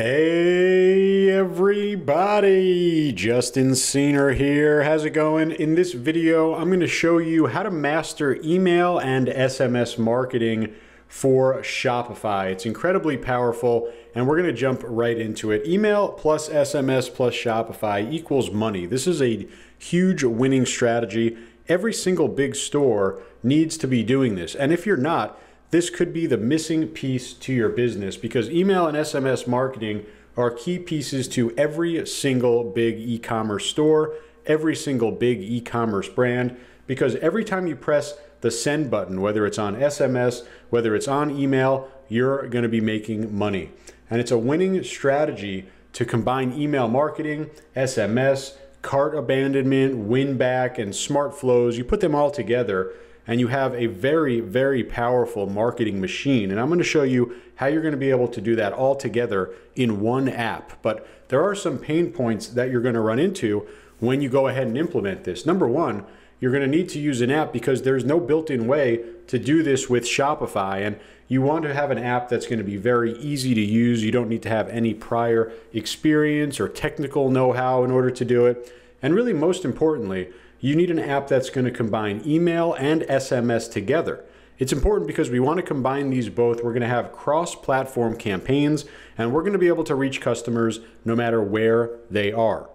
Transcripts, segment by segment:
Hey everybody, Justin Cener here. How's it going? In this video, I'm going to show you how to master email and SMS marketing for Shopify. It's incredibly powerful and we're going to jump right into it. Email plus SMS plus Shopify equals money. This is a huge winning strategy. Every single big store needs to be doing this. And if you're not, this could be the missing piece to your business because email and SMS marketing are key pieces to every single big e commerce store, every single big e commerce brand. Because every time you press the send button, whether it's on SMS, whether it's on email, you're going to be making money. And it's a winning strategy to combine email marketing, SMS, cart abandonment, win back, and smart flows. You put them all together and you have a very, very powerful marketing machine. And I'm going to show you how you're going to be able to do that all together in one app. But there are some pain points that you're going to run into when you go ahead and implement this. Number one, you're going to need to use an app because there's no built-in way to do this with Shopify and you want to have an app that's going to be very easy to use. You don't need to have any prior experience or technical know-how in order to do it. And really most importantly, you need an app that's going to combine email and SMS together. It's important because we want to combine these both. We're going to have cross platform campaigns and we're going to be able to reach customers no matter where they are.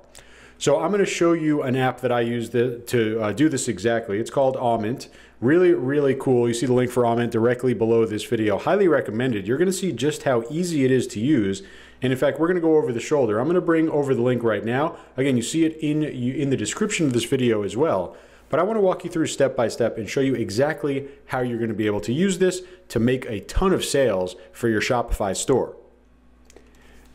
So I'm going to show you an app that I use to, uh, do this exactly. It's called Aument. Really, really cool. You see the link for Aument directly below this video. Highly recommended. You're going to see just how easy it is to use. And in fact, we're going to go over the shoulder. I'm going to bring over the link right now. Again, you see it in, in the description of this video as well. But I want to walk you through step by step and show you exactly how you're going to be able to use this to make a ton of sales for your Shopify store.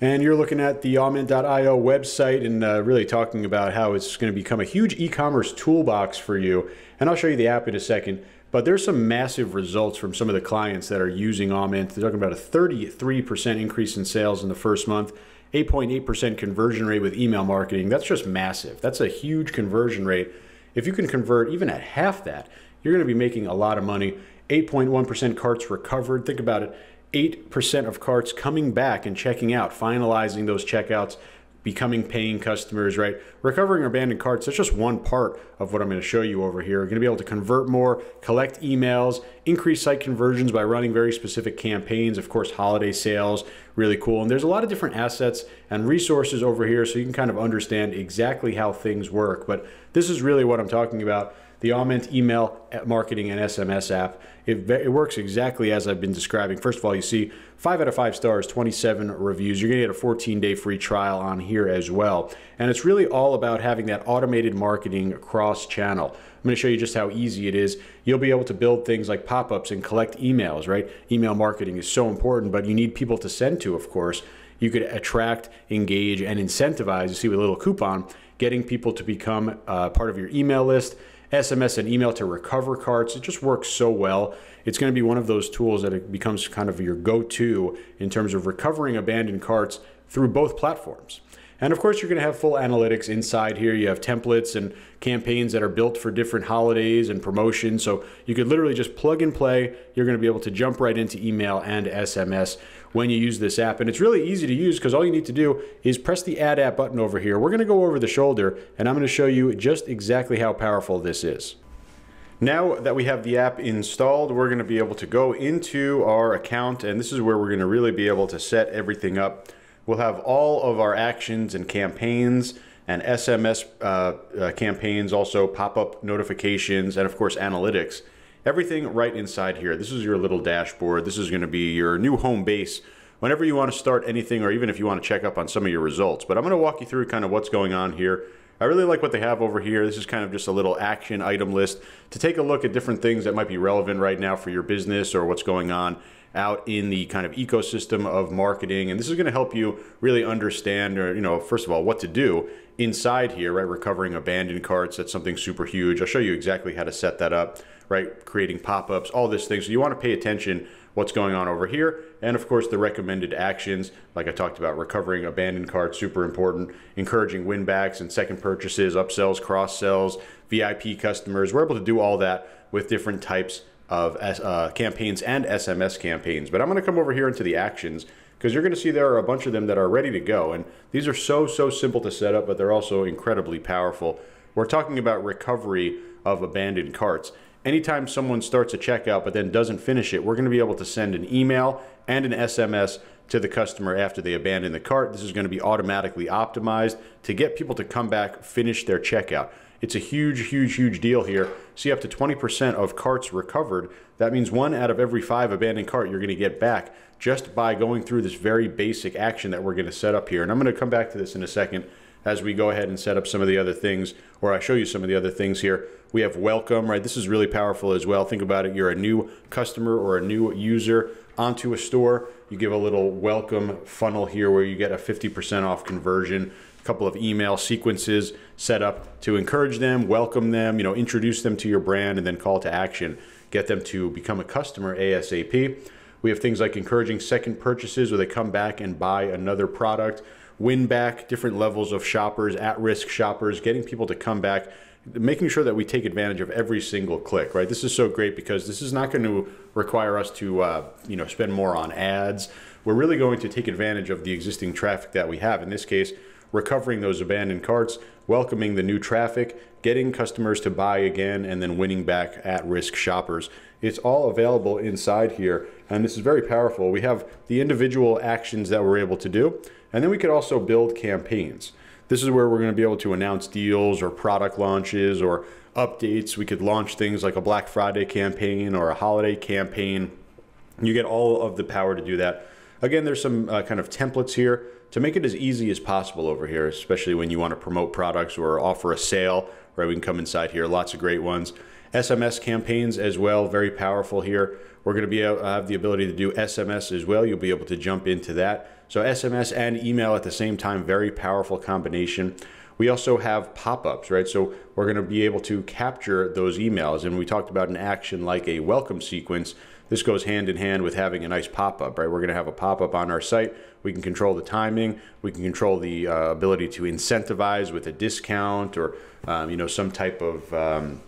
And you're looking at the Aument.io website and uh, really talking about how it's going to become a huge e-commerce toolbox for you. And I'll show you the app in a second. But there's some massive results from some of the clients that are using Aument. They're talking about a 33% increase in sales in the first month, 8.8% conversion rate with email marketing. That's just massive. That's a huge conversion rate. If you can convert even at half that, you're going to be making a lot of money. 8.1% carts recovered. Think about it. 8% of carts coming back and checking out, finalizing those checkouts, becoming paying customers, right? Recovering abandoned carts, that's just one part of what I'm going to show you over here. Going to be able to convert more, collect emails, increase site conversions by running very specific campaigns. Of course, holiday sales, really cool. And there's a lot of different assets and resources over here so you can kind of understand exactly how things work. But this is really what I'm talking about the Aument email marketing and SMS app. It, it, works exactly as I've been describing. First of all, you see five out of five stars, 27 reviews. You're going to get a 14 day free trial on here as well. And it's really all about having that automated marketing cross channel. I'm going to show you just how easy it is. You'll be able to build things like pop ups and collect emails, right? Email marketing is so important, but you need people to send to, of course. You could attract, engage, and incentivize. You see with a little coupon, getting people to become uh, part of your email list SMS and email to recover carts. It just works so well. It's going to be one of those tools that it becomes kind of your go-to in terms of recovering abandoned carts through both platforms. And of course, you're going to have full analytics inside here. You have templates and campaigns that are built for different holidays and promotions. So you could literally just plug and play. You're going to be able to jump right into email and SMS when you use this app. And it's really easy to use because all you need to do is press the Add App button over here. We're going to go over the shoulder and I'm going to show you just exactly how powerful this is. Now that we have the app installed, we're going to be able to go into our account and this is where we're going to really be able to set everything up We'll have all of our actions and campaigns and SMS uh, uh, campaigns, also pop-up notifications, and of course analytics. Everything right inside here. This is your little dashboard. This is going to be your new home base whenever you want to start anything or even if you want to check up on some of your results. But I'm going to walk you through kind of what's going on here. I really like what they have over here. This is kind of just a little action item list to take a look at different things that might be relevant right now for your business or what's going on out in the kind of ecosystem of marketing. And this is going to help you really understand, or, you know, first of all, what to do inside here, right? Recovering abandoned carts, that's something super huge. I'll show you exactly how to set that up, right? Creating pop-ups, all this thing. So you want to pay attention what's going on over here. And of course, the recommended actions, like I talked about, recovering abandoned carts, super important, encouraging win backs and second purchases, upsells, cross sells, VIP customers. We're able to do all that with different types of uh, campaigns and SMS campaigns. But I'm going to come over here into the actions because you're going to see there are a bunch of them that are ready to go. And these are so, so simple to set up, but they're also incredibly powerful. We're talking about recovery of abandoned carts. Anytime someone starts a checkout but then doesn't finish it, we're going to be able to send an email and an SMS to the customer after they abandon the cart. This is going to be automatically optimized to get people to come back, finish their checkout. It's a huge, huge, huge deal here. See up to 20% of carts recovered. That means one out of every five abandoned cart you're going to get back just by going through this very basic action that we're going to set up here. And I'm going to come back to this in a second as we go ahead and set up some of the other things, or I show you some of the other things here. We have welcome, right? This is really powerful as well. Think about it. You're a new customer or a new user onto a store. You give a little welcome funnel here where you get a 50% off conversion a couple of email sequences set up to encourage them, welcome them, you know, introduce them to your brand, and then call to action, get them to become a customer ASAP. We have things like encouraging second purchases where they come back and buy another product, win back different levels of shoppers, at risk shoppers, getting people to come back, making sure that we take advantage of every single click, right? This is so great because this is not going to require us to, uh, you know, spend more on ads. We're really going to take advantage of the existing traffic that we have. In this case, recovering those abandoned carts, welcoming the new traffic, getting customers to buy again, and then winning back at risk shoppers. It's all available inside here, and this is very powerful. We have the individual actions that we're able to do, and then we could also build campaigns. This is where we're going to be able to announce deals or product launches or updates. We could launch things like a Black Friday campaign or a holiday campaign. You get all of the power to do that. Again, there's some uh, kind of templates here to make it as easy as possible over here, especially when you want to promote products or offer a sale, right? We can come inside here, lots of great ones. SMS campaigns as well, very powerful here. We're going to be able, have the ability to do SMS as well. You'll be able to jump into that. So SMS and email at the same time, very powerful combination. We also have pop-ups, right? So we're going to be able to capture those emails. And we talked about an action like a welcome sequence. This goes hand in hand with having a nice pop-up, right? We're going to have a pop-up on our site. We can control the timing. We can control the uh, ability to incentivize with a discount or, um, you know, some type of, um,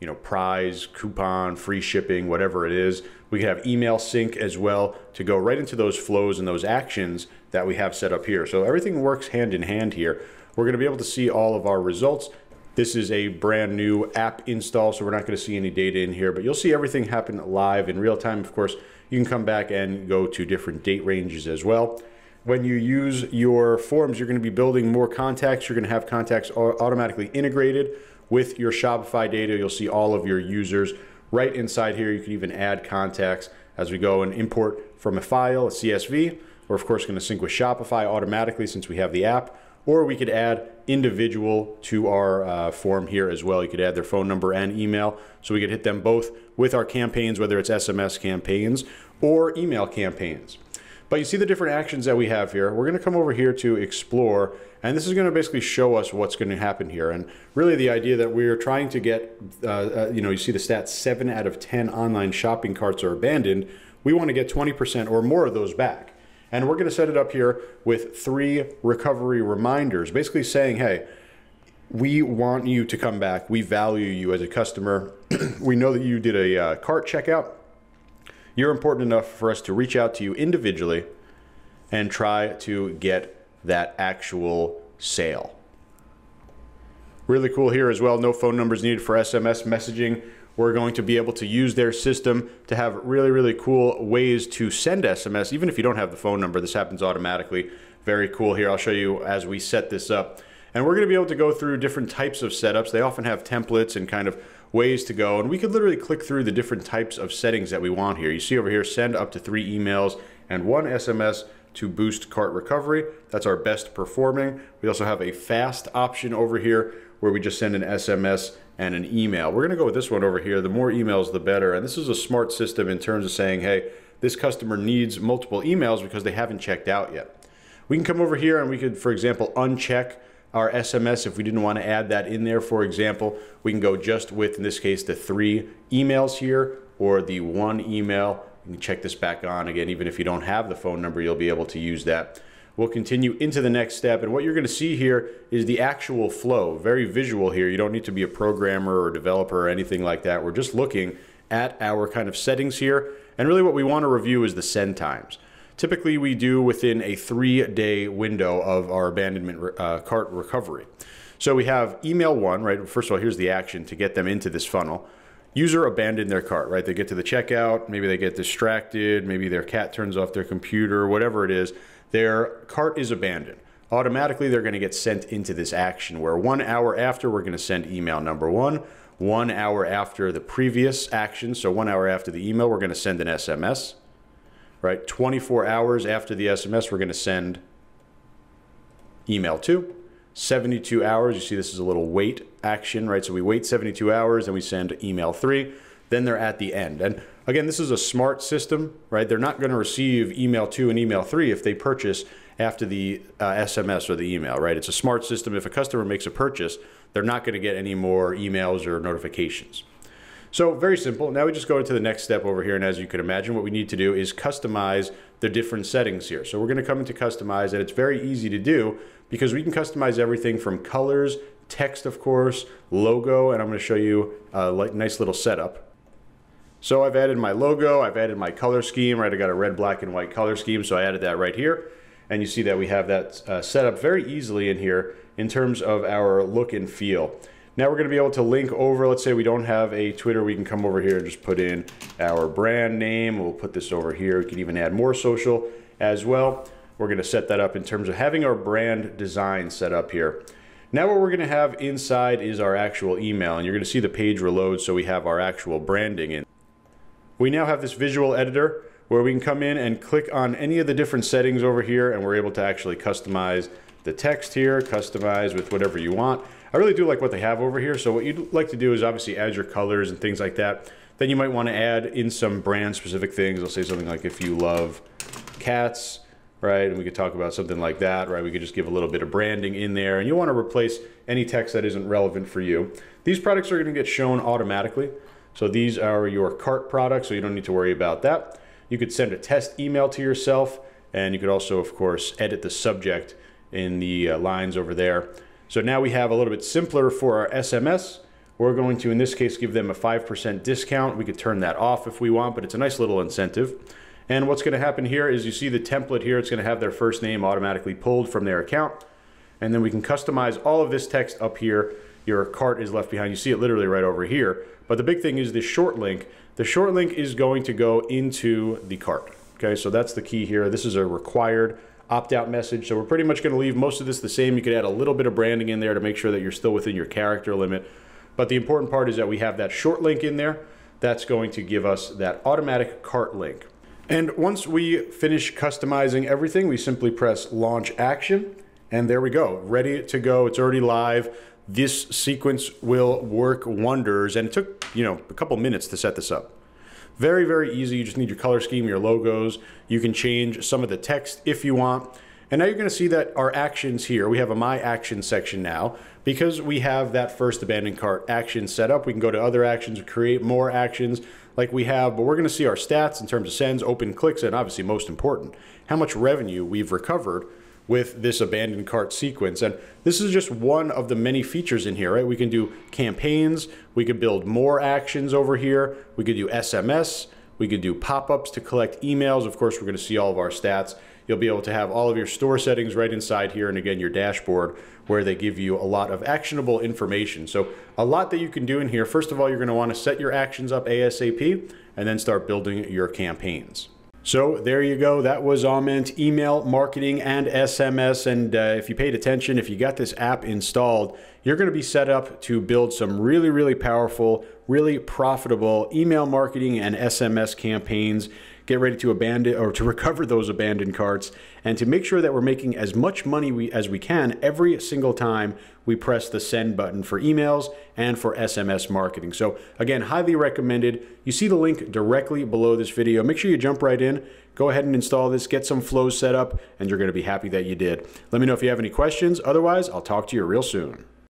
you know, prize, coupon, free shipping, whatever it is. We can have email sync as well to go right into those flows and those actions that we have set up here. So everything works hand in hand here. We're going to be able to see all of our results this is a brand new app install, so we're not going to see any data in here, but you'll see everything happen live in real time. Of course, you can come back and go to different date ranges as well. When you use your forms, you're going to be building more contacts. You're going to have contacts automatically integrated with your Shopify data. You'll see all of your users right inside here. You can even add contacts as we go and import from a file, a CSV. We're of course going to sync with Shopify automatically since we have the app or we could add individual to our uh, form here as well. You could add their phone number and email. So we could hit them both with our campaigns, whether it's SMS campaigns or email campaigns. But you see the different actions that we have here. We're going to come over here to explore, and this is going to basically show us what's going to happen here. And really the idea that we're trying to get, uh, uh, you know, you see the stats, seven out of 10 online shopping carts are abandoned. We want to get 20% or more of those back. And we're going to set it up here with three recovery reminders, basically saying, hey, we want you to come back. We value you as a customer. we know that you did a uh, cart checkout. You're important enough for us to reach out to you individually and try to get that actual sale. Really cool here as well. No phone numbers needed for SMS messaging we're going to be able to use their system to have really, really cool ways to send SMS. Even if you don't have the phone number, this happens automatically. Very cool here. I'll show you as we set this up. And we're going to be able to go through different types of setups. They often have templates and kind of ways to go. And we could literally click through the different types of settings that we want here. You see over here, send up to three emails and one SMS to boost cart recovery. That's our best performing. We also have a fast option over here where we just send an SMS and an email. We're gonna go with this one over here. The more emails, the better. And this is a smart system in terms of saying, hey, this customer needs multiple emails because they haven't checked out yet. We can come over here and we could, for example, uncheck our SMS if we didn't want to add that in there. For example, we can go just with, in this case, the three emails here or the one email. You can check this back on again, even if you don't have the phone number, you'll be able to use that. We'll continue into the next step. And what you're going to see here is the actual flow, very visual here. You don't need to be a programmer or developer or anything like that. We're just looking at our kind of settings here. And really what we want to review is the send times. typically we do within a three day window of our abandonment uh, cart recovery. So we have email one, right? First of all, here's the action to get them into this funnel. User abandoned their cart, right? They get to the checkout, maybe they get distracted, maybe their cat turns off their computer, whatever it is. Their cart is abandoned. Automatically, they're going to get sent into this action where one hour after, we're going to send email number one. One hour after the previous action, so one hour after the email, we're going to send an SMS. Right? 24 hours after the SMS, we're going to send email two. 72 hours, you see this is a little wait action, right? So we wait 72 hours and we send email three, then they're at the end. And again, this is a smart system, right? They're not gonna receive email two and email three if they purchase after the uh, SMS or the email, right? It's a smart system. If a customer makes a purchase, they're not gonna get any more emails or notifications. So very simple. Now we just go to the next step over here. And as you can imagine, what we need to do is customize the different settings here. So we're gonna come into customize and it's very easy to do because we can customize everything from colors, text, of course, logo, and I'm gonna show you a nice little setup. So I've added my logo, I've added my color scheme, right? I got a red, black, and white color scheme, so I added that right here. And you see that we have that uh, set up very easily in here in terms of our look and feel. Now we're going to be able to link over, let's say we don't have a Twitter, we can come over here and just put in our brand name. We'll put this over here. We can even add more social as well. We're going to set that up in terms of having our brand design set up here. Now what we're going to have inside is our actual email, and you're going to see the page reload so we have our actual branding in. We now have this visual editor where we can come in and click on any of the different settings over here, and we're able to actually customize the text here, customize with whatever you want. I really do like what they have over here. So what you'd like to do is obviously add your colors and things like that. Then you might want to add in some brand specific things. I'll say something like if you love cats, right? And we could talk about something like that, right? We could just give a little bit of branding in there and you want to replace any text that isn't relevant for you. These products are going to get shown automatically. So these are your cart products, so you don't need to worry about that. You could send a test email to yourself and you could also, of course, edit the subject in the uh, lines over there. So now we have a little bit simpler for our SMS. We're going to, in this case, give them a 5% discount. We could turn that off if we want, but it's a nice little incentive. And what's going to happen here is you see the template here. It's going to have their first name automatically pulled from their account. And then we can customize all of this text up here. Your cart is left behind. You see it literally right over here. But the big thing is this short link. The short link is going to go into the cart. Okay, so that's the key here. This is a required opt-out message. So we're pretty much going to leave most of this the same. You could add a little bit of branding in there to make sure that you're still within your character limit. But the important part is that we have that short link in there. That's going to give us that automatic cart link. And once we finish customizing everything, we simply press launch action and there we go, ready to go. It's already live. This sequence will work wonders. And it took, you know, a couple minutes to set this up. Very, very easy. You just need your color scheme, your logos. You can change some of the text if you want. And now you're going to see that our actions here, we have a My Action section now. Because we have that first abandoned cart action set up, we can go to other actions, create more actions like we have, but we're going to see our stats in terms of sends, open clicks, and obviously most important, how much revenue we've recovered with this abandoned cart sequence. And this is just one of the many features in here, right? We can do campaigns, we could build more actions over here, we could do SMS, we could do pop-ups to collect emails. Of course, we're gonna see all of our stats. You'll be able to have all of your store settings right inside here and again, your dashboard where they give you a lot of actionable information. So a lot that you can do in here. First of all, you're gonna to want to set your actions up ASAP and then start building your campaigns. So there you go. That was Aument email marketing and SMS. And uh, if you paid attention, if you got this app installed, you're going to be set up to build some really, really powerful, really profitable email marketing and SMS campaigns get ready to abandon or to recover those abandoned carts and to make sure that we're making as much money we, as we can every single time we press the send button for emails and for SMS marketing. So again, highly recommended. You see the link directly below this video. Make sure you jump right in, go ahead and install this, get some flows set up, and you're gonna be happy that you did. Let me know if you have any questions. Otherwise, I'll talk to you real soon.